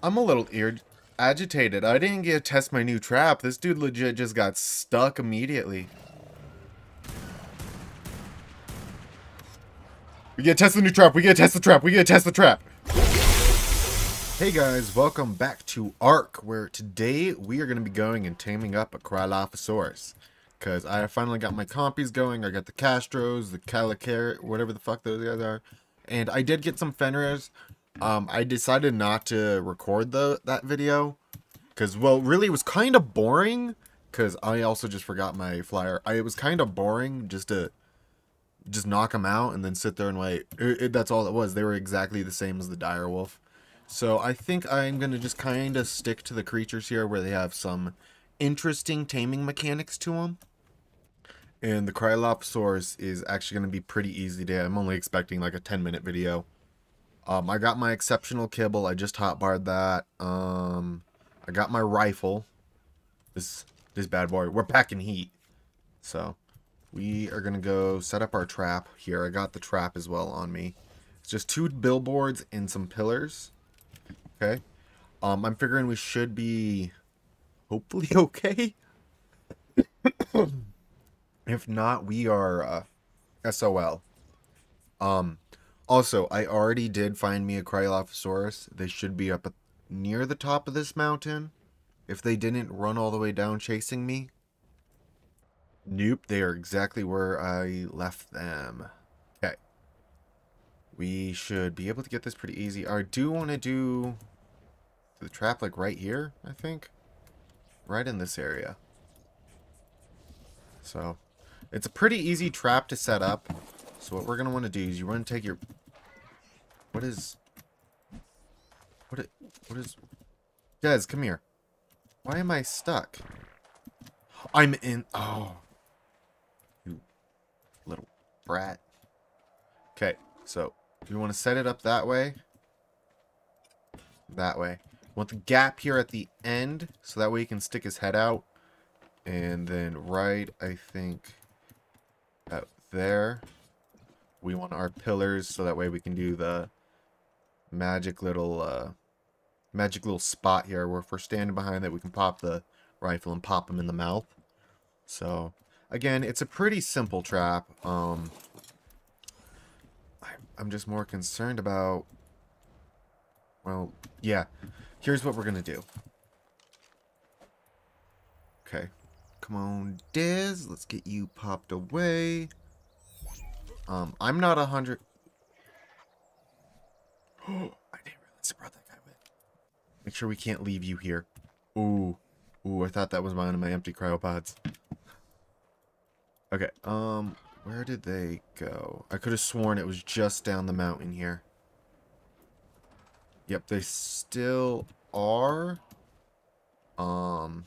I'm a little agitated. I didn't get to test my new trap. This dude legit just got stuck immediately. We gotta test the new trap. We gotta test the trap. We gotta test the trap. Hey guys, welcome back to Ark, where today we are going to be going and taming up a Cryolophosaurus. Because I finally got my compies going, I got the Castros, the Calicar, whatever the fuck those guys are. And I did get some Fenrirs. Um, I decided not to record the that video. Because, well, really it was kind of boring. Because I also just forgot my flyer. I, it was kind of boring just to just knock them out and then sit there and wait. It, it, that's all it was. They were exactly the same as the Direwolf. So I think I'm going to just kind of stick to the creatures here where they have some interesting taming mechanics to them. And the Cryolophosaurus is actually going to be pretty easy today. I'm only expecting like a 10 minute video. Um, I got my exceptional kibble. I just hotbarred that. Um, I got my rifle. This, this bad boy. We're packing heat. So we are going to go set up our trap here. I got the trap as well on me. It's just two billboards and some pillars. Okay. Um, I'm figuring we should be hopefully okay. if not, we are uh, SOL. Um, also, I already did find me a Cryolophosaurus. They should be up near the top of this mountain. If they didn't run all the way down chasing me. Nope, they are exactly where I left them. Okay. We should be able to get this pretty easy. I do want to do the trap like right here, I think. Right in this area. So, it's a pretty easy trap to set up. So what we're going to want to do is you want to take your... What is... What is... What is... Guys, come here. Why am I stuck? I'm in... Oh. You little brat. Okay, so do you want to set it up that way? That way want the gap here at the end, so that way he can stick his head out. And then right, I think, out there, we want our pillars, so that way we can do the magic little, uh, magic little spot here, where if we're standing behind it, we can pop the rifle and pop him in the mouth. So, again, it's a pretty simple trap. Um, I'm just more concerned about, well, yeah. Here's what we're to do. Okay. Come on, Diz. Let's get you popped away. Um, I'm not a hundred... Oh, Brought that guy with. Make sure we can't leave you here. Ooh. Ooh, I thought that was one of my empty cryopods. Okay, um, where did they go? I could have sworn it was just down the mountain here. Yep, they still are. Um.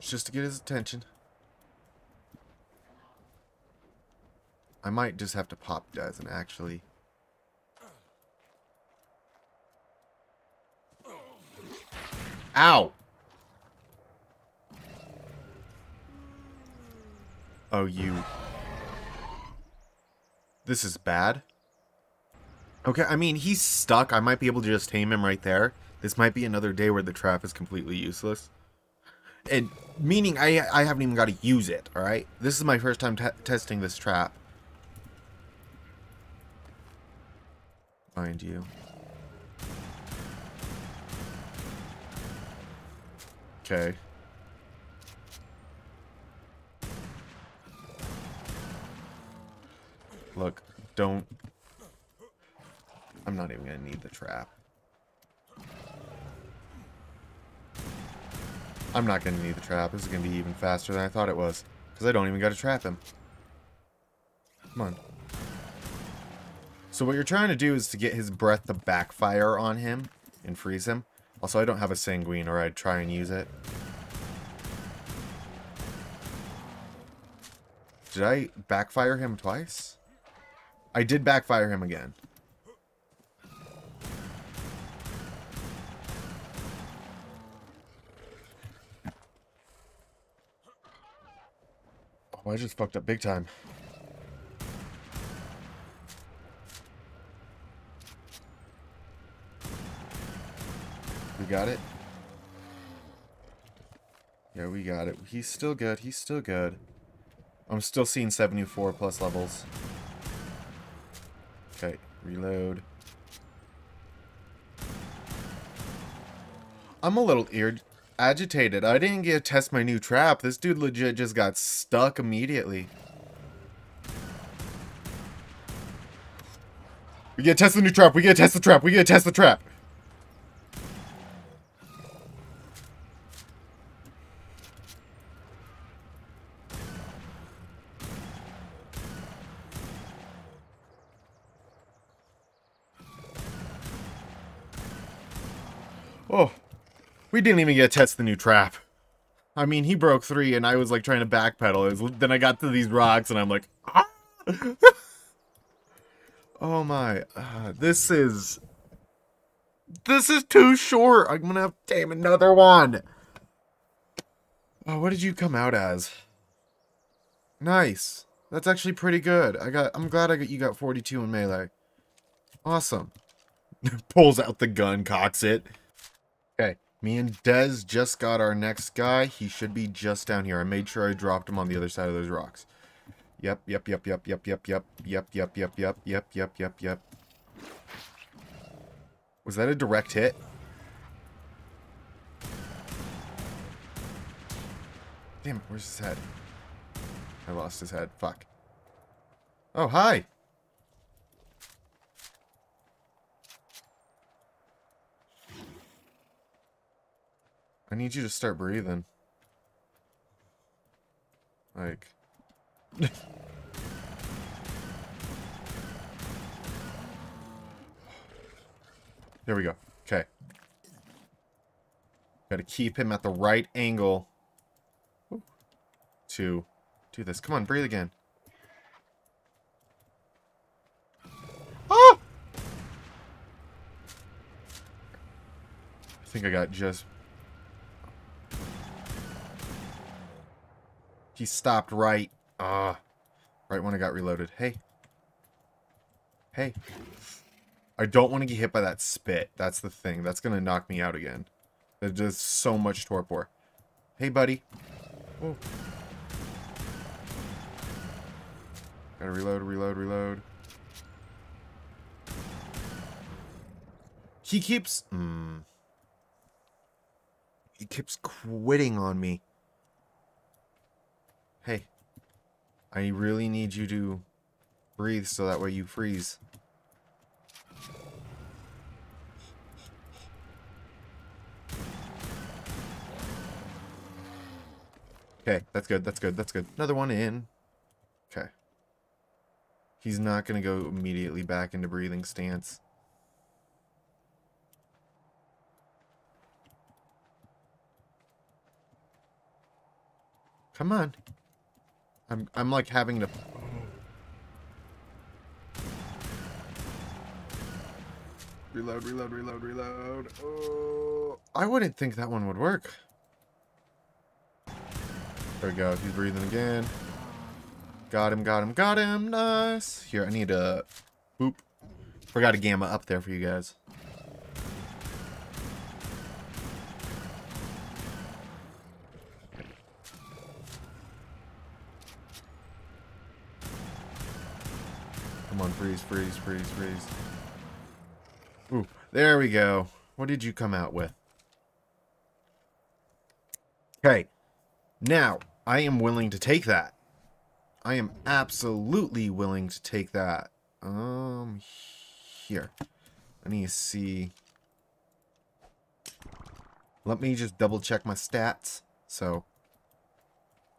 Just to get his attention. I might just have to pop and actually... Ow! Oh, you... This is bad. Okay, I mean, he's stuck. I might be able to just tame him right there. This might be another day where the trap is completely useless. And meaning I, I haven't even got to use it, alright? This is my first time testing this trap. Mind you. Okay. Look, don't... I'm not even to need the trap. I'm not to need the trap. This is to be even faster than I thought it was. Because I don't even got to trap him. Come on. So what you're trying to do is to get his breath to backfire on him and freeze him. Also, I don't have a sanguine or I'd try and use it. Did I backfire him twice? I did backfire him again. Oh, I just fucked up big time. Got it? Yeah, we got it. He's still good. He's still good. I'm still seeing 74 plus levels. Okay, reload. I'm a little ear agitated. I didn't get to test my new trap. This dude legit just got stuck immediately. We gotta test the new trap. We gotta test the trap. We gotta test the trap. Oh, we didn't even get to test the new trap. I mean, he broke three, and I was like trying to backpedal. Was, then I got to these rocks, and I'm like, ah! oh my, uh, this is, this is too short. I'm gonna have to tame another one. Oh, what did you come out as? Nice. That's actually pretty good. I got. I'm glad I got you got 42 in melee. Awesome. Pulls out the gun, cocks it. Okay, me and Dez just got our next guy. He should be just down here. I made sure I dropped him on the other side of those rocks. Yep, yep, yep, yep, yep, yep, yep, yep, yep, yep, yep, yep, yep, yep, yep. Was that a direct hit? Damn it, where's his head? I lost his head. Fuck. Oh, hi! Need you to start breathing. Like... there we go. Okay. Gotta keep him at the right angle to do this. Come on, breathe again. Ah! I think I got just He stopped right. Ah. Uh, right when I got reloaded. Hey. Hey. I don't want to get hit by that spit. That's the thing. That's going to knock me out again. That does so much torpor. Hey, buddy. Oh. Gotta reload, reload, reload. He keeps... Mm, he keeps quitting on me. Hey, I really need you to breathe so that way you freeze. Okay, that's good, that's good, that's good. Another one in. Okay. He's not going to go immediately back into breathing stance. Come on. I'm I'm like having to Reload, reload, reload, reload. Oh, I wouldn't think that one would work. There we go. He's breathing again. Got him, got him, got him. Nice. Here, I need a... Boop. Forgot a gamma up there for you guys. Come on, freeze, freeze, freeze, freeze. Ooh, there we go. What did you come out with? Okay. Now, I am willing to take that. I am absolutely willing to take that. Um, here. Need to see. Let me just double check my stats. So,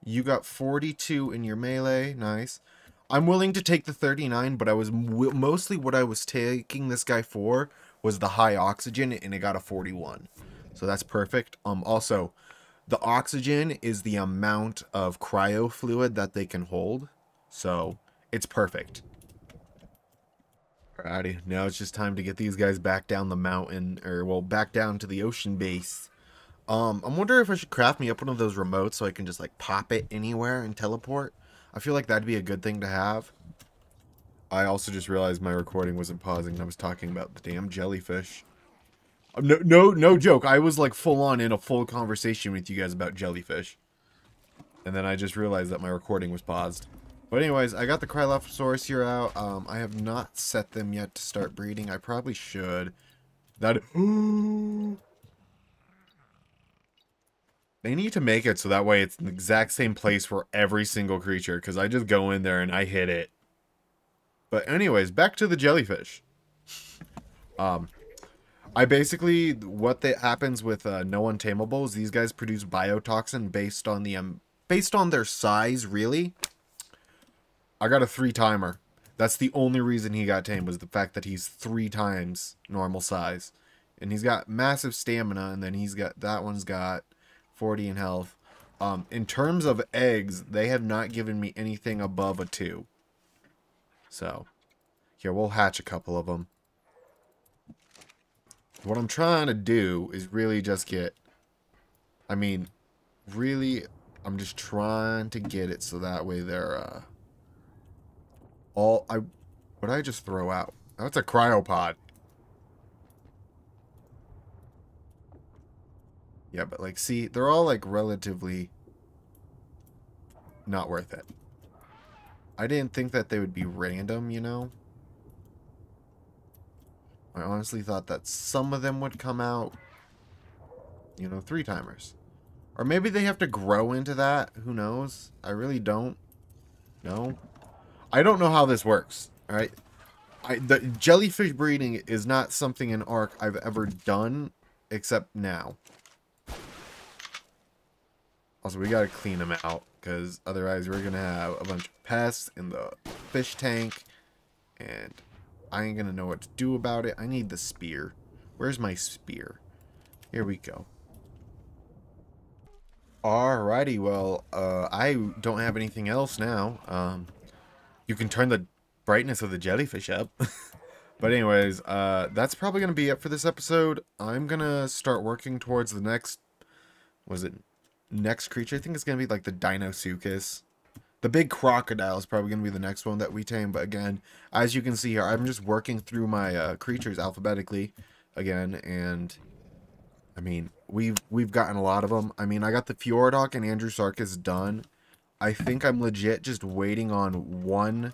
you got 42 in your melee. Nice. I'm willing to take the 39, but I was mostly what I was taking this guy for was the high oxygen, and it got a 41. So that's perfect. Um, also, the oxygen is the amount of cryo fluid that they can hold. So it's perfect. Alrighty, now it's just time to get these guys back down the mountain, or well, back down to the ocean base. Um, I wonder if I should craft me up one of those remotes so I can just like pop it anywhere and teleport. I feel like that'd be a good thing to have. I also just realized my recording wasn't pausing. I was talking about the damn jellyfish. Uh, no, no, no joke. I was like full on in a full conversation with you guys about jellyfish. And then I just realized that my recording was paused. But anyways, I got the Cryolophosaurus here out. Um, I have not set them yet to start breeding. I probably should. That... They need to make it so that way it's the exact same place for every single creature. Because I just go in there and I hit it. But anyways, back to the jellyfish. Um, I basically, what that happens with uh, no untamables, these guys produce biotoxin based on the, um, based on their size, really. I got a three timer. That's the only reason he got tamed was the fact that he's three times normal size. And he's got massive stamina, and then he's got, that one's got 40 in health. Um, in terms of eggs, they have not given me anything above a 2. So, here, we'll hatch a couple of them. What I'm trying to do is really just get... I mean, really, I'm just trying to get it so that way they're, uh... All... I... What did I just throw out? That's a cryopod. Yeah, but like, see, they're all like relatively not worth it. I didn't think that they would be random, you know? I honestly thought that some of them would come out, you know, three timers. Or maybe they have to grow into that. Who knows? I really don't know. I don't know how this works, alright? I, the jellyfish breeding is not something in Ark I've ever done, except now. Also, we gotta clean them out, because otherwise we're gonna have a bunch of pests in the fish tank, and I ain't gonna know what to do about it. I need the spear. Where's my spear? Here we go. Alrighty, well, uh, I don't have anything else now. Um, you can turn the brightness of the jellyfish up. but anyways, uh, that's probably going to be it for this episode. I'm going to start working towards the next, was it next creature, I think it's going to be like the Deinosuchus. The big crocodile is probably going to be the next one that we tame. But again, as you can see here, I'm just working through my uh, creatures alphabetically again. And I mean, we've, we've gotten a lot of them. I mean, I got the Fjordhawk and Andrewsarchus done. I think I'm legit just waiting on one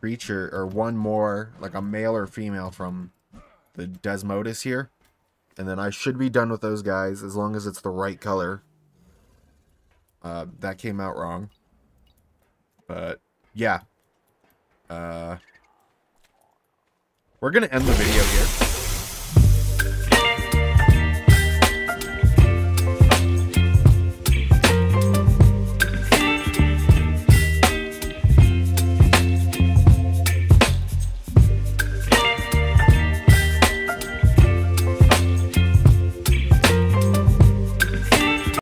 creature or one more, like a male or female from the Desmodus here. And then I should be done with those guys as long as it's the right color. Uh, that came out wrong. But, yeah. Uh, we're going to end the video here.